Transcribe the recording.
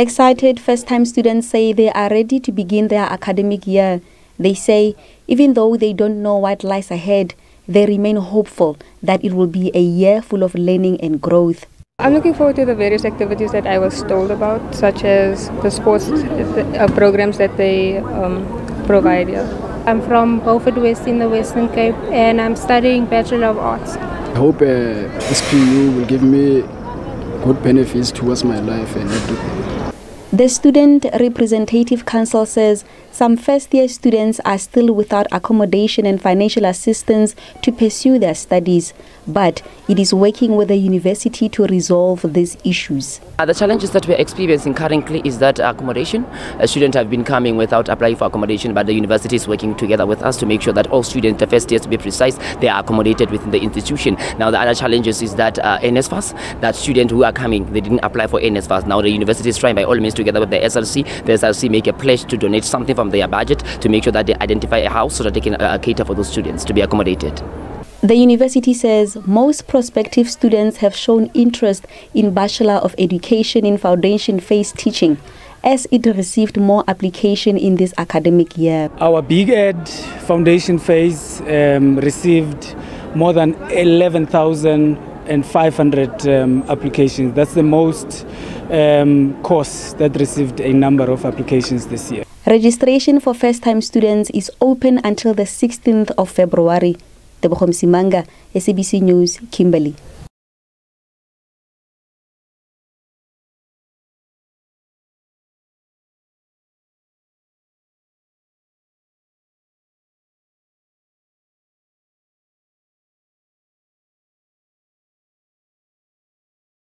Excited first time students say they are ready to begin their academic year. They say even though they don't know what lies ahead, they remain hopeful that it will be a year full of learning and growth. I'm looking forward to the various activities that I was told about, such as the sports uh, programs that they um, provide here. I'm from Beaufort West in the Western Cape and I'm studying Bachelor of Arts. I hope uh, SPU will give me good benefits towards my life and everything. The Student Representative Council says some first year students are still without accommodation and financial assistance to pursue their studies, but it is working with the university to resolve these issues. Uh, the challenges that we're experiencing currently is that accommodation. Uh, students have been coming without applying for accommodation, but the university is working together with us to make sure that all students, the first years to be precise, they are accommodated within the institution. Now, the other challenges is that uh, NSFAS, that students who are coming, they didn't apply for NSFAS. Now, the university is trying by all means together with the SRC. The SRC make a pledge to donate something from their budget to make sure that they identify a house so that they can uh, cater for those students to be accommodated. The university says most prospective students have shown interest in Bachelor of Education in Foundation Phase teaching as it received more application in this academic year. Our BEd Foundation Phase um, received more than 11,500 um, applications. That's the most um, course that received a number of applications this year. Registration for first-time students is open until the 16th of February. Tebogo Msimanga, SABC News, Kimberley.